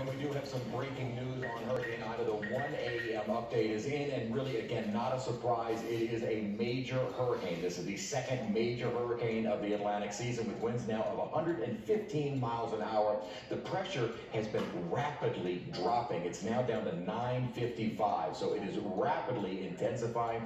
morning. We do have some breaking news on Hurricane Ida. The 1 a.m. update is in, and really, again, not a surprise. It is a major hurricane. This is the second major hurricane of the Atlantic season with winds now of 115 miles an hour. The pressure has been rapidly dropping. It's now down to 955, so it is rapidly intensifying.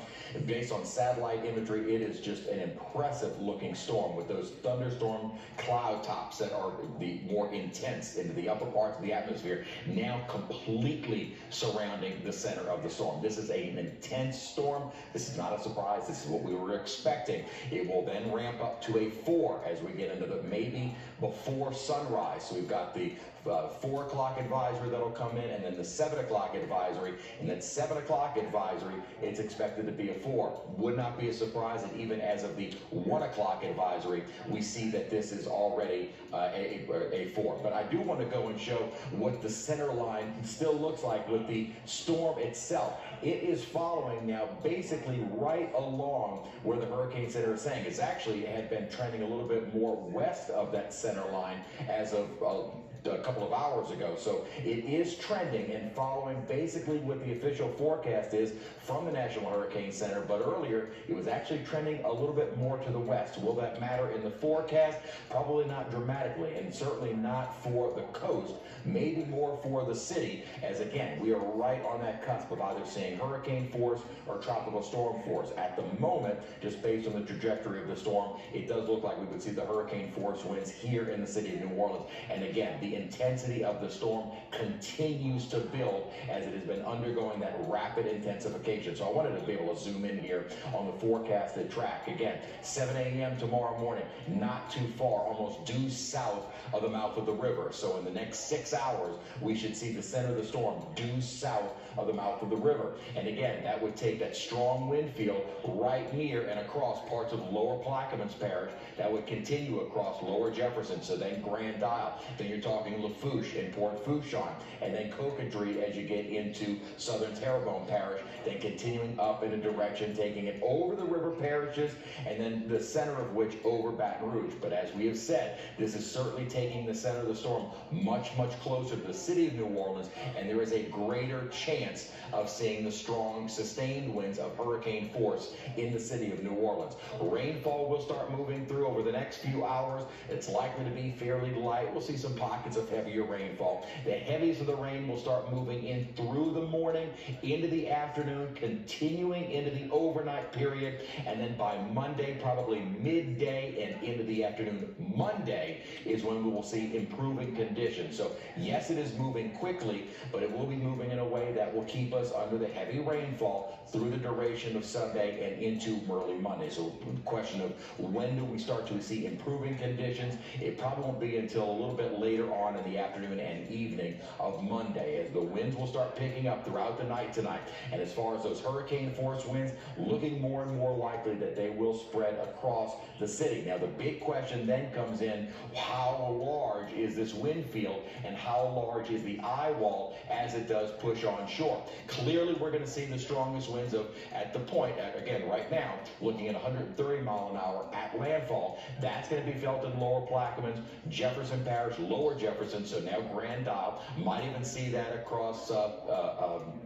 Based on satellite imagery, it is just an impressive looking storm with those thunderstorm cloud tops that are the more intense into the upper parts of the atmosphere, now completely surrounding the center of the storm. This is an intense storm. This is not a surprise. This is what we were expecting. It will then ramp up to a four as we get into the maybe before sunrise. So we've got the uh, four o'clock advisory that'll come in, and then the seven o'clock advisory, and then seven o'clock advisory, it's expected to be a four. Would not be a surprise that even as of the one o'clock advisory, we see that this is already uh, a, a four. But I do want to go and show what the center line still looks like with the storm itself. It is following now basically right along where the Hurricane Center is saying. It's actually had been trending a little bit more west of that center line as of uh, a couple hours ago. So it is trending and following basically what the official forecast is from the National Hurricane Center. But earlier, it was actually trending a little bit more to the west. Will that matter in the forecast? Probably not dramatically, and certainly not for the coast. Maybe more for the city, as again, we are right on that cusp of either seeing hurricane force or tropical storm force. At the moment, just based on the trajectory of the storm, it does look like we would see the hurricane force winds here in the city of New Orleans. And again, the intensity of the storm continues to build as it has been undergoing that rapid intensification. So I wanted to be able to zoom in here on the forecasted track. Again, 7 a.m. tomorrow morning, not too far, almost due south of the mouth of the river. So in the next six hours, we should see the center of the storm due south of the mouth of the river. And again, that would take that strong wind field right near and across parts of lower Plaquemines Parish. That would continue across lower Jefferson, so then Grand Isle. Then you're talking Lafourche and Port Fourchon, and then Cocodrie as you get into southern Terrebonne Parish, then continuing up in a direction, taking it over the river parishes, and then the center of which over Baton Rouge. But as we have said, this is certainly taking the center of the storm much, much closer to the city of New Orleans, and there is a greater chance of seeing the strong, sustained winds of hurricane force in the city of New Orleans. Rainfall will start moving through over the next few hours. It's likely to be fairly light. We'll see some pockets of heavier rainfall. The heaviest of the rain will start moving in through the morning, into the afternoon, continuing into the overnight period, and then by Monday, probably midday and into the afternoon. Monday is when we will see improving conditions. So yes, it is moving quickly, but it will be moving in a way that will keep us under the heavy rainfall through the duration of Sunday and into early Monday. So question of when do we start to see improving conditions? It probably won't be until a little bit later on in the afternoon and evening of Monday as the winds will start picking up throughout the night tonight. And as far as those hurricane force winds, looking more and more likely that they will spread across the city. Now the big question then comes in, how large is this wind field and how large is the eye wall as it does push on shore? Clearly we're going to see the strongest winds of at the point, again right now, looking at 130 mile an hour at landfall. That's going to be felt in lower Plaquemines, Jefferson Parish, lower Jefferson, so now Grand Isle. Might even see that across uh, uh, um,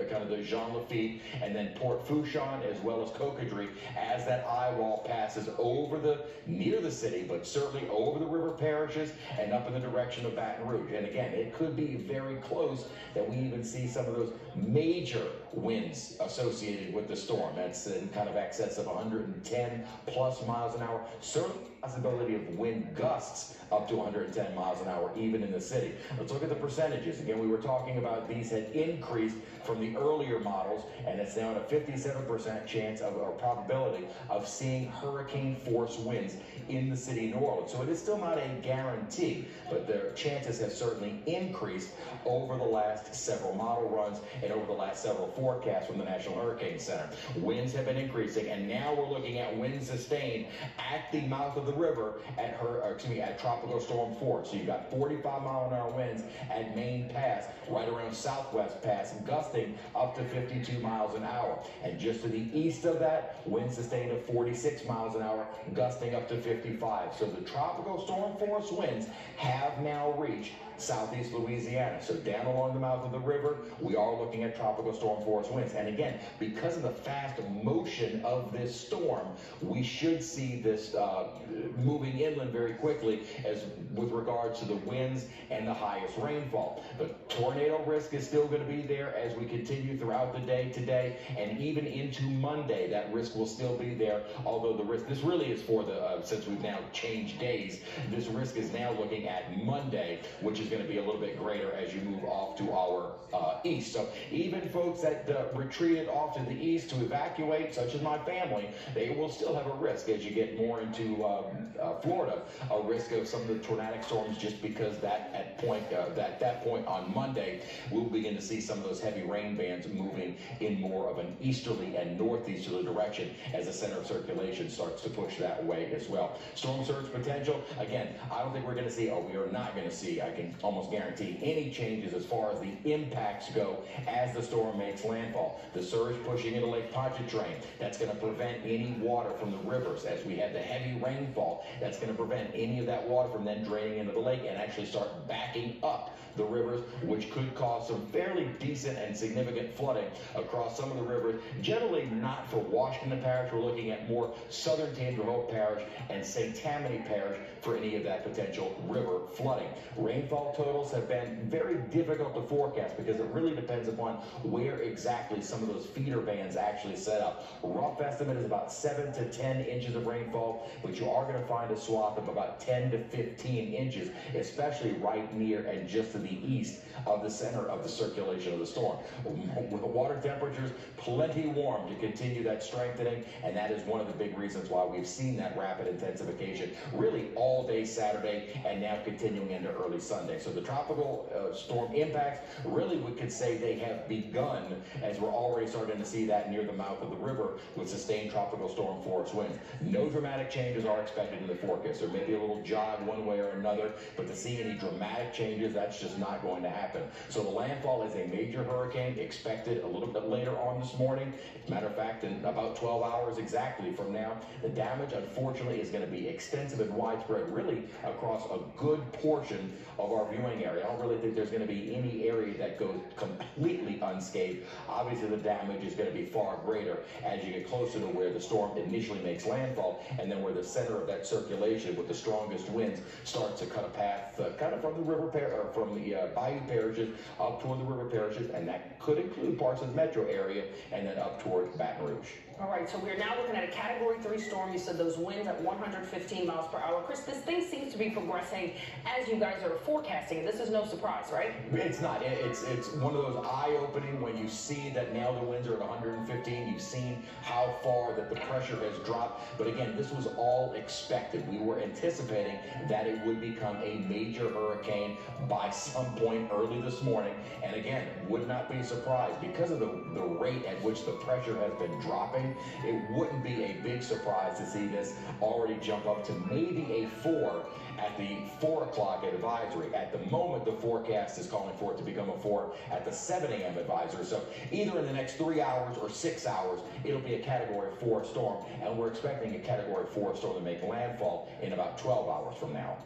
kind of the Jean Lafitte, and then Port Fourchon as well as Cocodrie as that eye wall passes over the near the city, but certainly over the river parishes and up in the direction of Baton Rouge. And again, it could be very close that we even see some of those major winds associated with the storm. That's in kind of excess of 110 plus miles an hour. Certainly possibility of wind gusts up to 110 miles an hour, even in the city. Let's look at the percentages. Again, we were talking about these had increased from the earlier models, and it's now at a 57% chance of or probability of seeing hurricane force winds in the city of New Orleans. So it is still not a guarantee, but the chances have certainly increased over the last several model runs and over the last several forecast from the National Hurricane Center. Winds have been increasing, and now we're looking at winds sustained at the mouth of the river at her, uh, excuse me, at Tropical Storm Force. So you've got 45 mile an hour winds at Main Pass, right around Southwest Pass, gusting up to 52 miles an hour. And just to the east of that, winds sustained of 46 miles an hour, gusting up to 55. So the tropical storm force winds have now reached southeast Louisiana. So down along the mouth of the river, we are looking at tropical storm force winds. And again, because of the fast motion of this storm, we should see this uh, moving inland very quickly as with regards to the winds and the highest rainfall. The tornado risk is still going to be there as we continue throughout the day today and even into Monday. That risk will still be there, although the risk, this really is for the, uh, since we've now changed days, this risk is now looking at Monday, which is going to be a little bit greater as you move off to our uh, east. So even folks that uh, retreated off to the east to evacuate, such as my family, they will still have a risk as you get more into um, uh, Florida, a risk of some of the tornadic storms just because that at point uh, that that point on Monday, we'll begin to see some of those heavy rain bands moving in more of an easterly and northeasterly direction as the center of circulation starts to push that way as well. Storm surge potential, again, I don't think we're going to see, or we are not going to see, I can almost guarantee any changes as far as the impacts go as the storm makes landfall. The surge pushing into Lake Pontchartrain, that's going to prevent any water from the rivers as we have the heavy rainfall. That's going to prevent any of that water from then draining into the lake and actually start backing up the rivers, which could cause some fairly decent and significant flooding across some of the rivers. Generally not for Washington Parish. We're looking at more southern Tangipahoa Parish and St. Tammany Parish for any of that potential river flooding. Rainfall totals have been very difficult to forecast because it really depends upon where exactly some of those feeder bands actually set up. Rough estimate is about 7 to 10 inches of rainfall, but you are going to find a swath of about 10 to 15 inches, especially right near and just the east of the center of the circulation of the storm. With the water temperatures plenty warm to continue that strengthening, and that is one of the big reasons why we've seen that rapid intensification really all day Saturday and now continuing into early Sunday. So the tropical uh, storm impacts really we could say they have begun as we're already starting to see that near the mouth of the river with sustained tropical storm force winds. No dramatic changes are expected in the forecast. There may be a little jog one way or another, but to see any dramatic changes, that's just not going to happen. So the landfall is a major hurricane expected a little bit later on this morning. Matter of fact, in about 12 hours exactly from now, the damage unfortunately is going to be extensive and widespread, really across a good portion of our viewing area. I don't really think there's going to be any area that goes completely unscathed. Obviously, the damage is going to be far greater as you get closer to where the storm initially makes landfall and then where the center of that circulation with the strongest winds starts to cut a path uh, kind of from the river or from the uh, bayou parishes up toward the river parishes, and that could include parts of the metro area and then up toward Baton Rouge. All right, so we're now looking at a Category 3 storm. You said those winds at 115 miles per hour. Chris, this thing seems to be progressing as you guys are forecasting. This is no surprise, right? It's not. It's it's one of those eye-opening when you see that now the winds are at 115. You've seen how far that the pressure has dropped. But again, this was all expected. We were anticipating that it would become a major hurricane by some point early this morning. And again, would not be surprised because of the, the rate at which the pressure has been dropping it wouldn't be a big surprise to see this already jump up to maybe a four at the four o'clock advisory. At the moment, the forecast is calling for it to become a four at the 7 a.m. advisory. So either in the next three hours or six hours, it'll be a category four storm. And we're expecting a category four storm to make landfall in about 12 hours from now.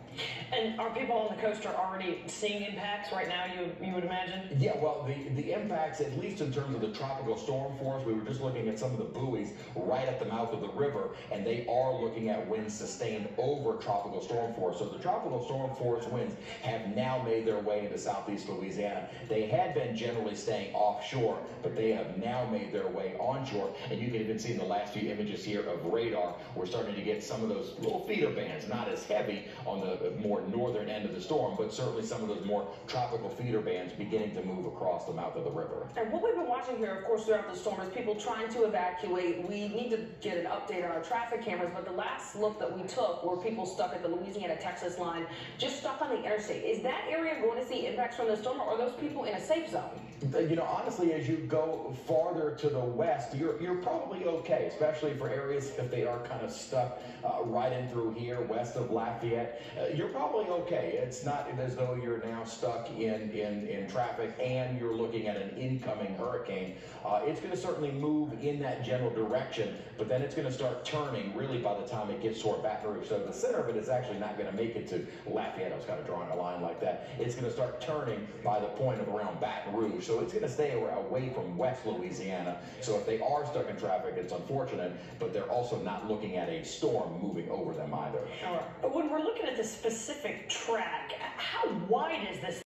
And our people on the coast are already seeing impacts right now, you, you would imagine? Yeah, well, the, the impacts, at least in terms of the tropical storm force, we were just looking at some of the buoys right at the mouth of the river, and they are looking at winds sustained over tropical storm force. So the tropical storm force winds have now made their way into southeast Louisiana. They had been generally staying offshore, but they have now made their way onshore. And you can even see in the last few images here of radar, we're starting to get some of those little feeder bands, not as heavy on the more northern end of the storm, but certainly some of those more tropical feeder bands beginning to move across the mouth of the river. And what we've been watching here, of course, throughout the storm is people trying to evacuate. We need to get an update on our traffic cameras, but the last look that we took were people stuck at the Louisiana Texas line, just stuck on the interstate. Is that area going to see impacts from the storm, or are those people in a safe zone? You know, honestly, as you go farther to the west, you're, you're probably okay, especially for areas if they are kind of stuck uh, right in through here, west of Lafayette. Uh, you're probably okay. It's not as though you're now stuck in, in, in traffic and you're looking at an incoming hurricane. Uh, it's going to certainly move in that general direction, but then it's going to start turning really by the time it gets toward Baton Rouge. So the center of it is actually not going to make it to Lafayette. I was kind of drawing a line like that. It's going to start turning by the point of around Baton Rouge. So it's going to stay away from West Louisiana. So if they are stuck in traffic, it's unfortunate, but they're also not looking at a storm moving over them either. All right. When we're looking at the specific track, how wide is this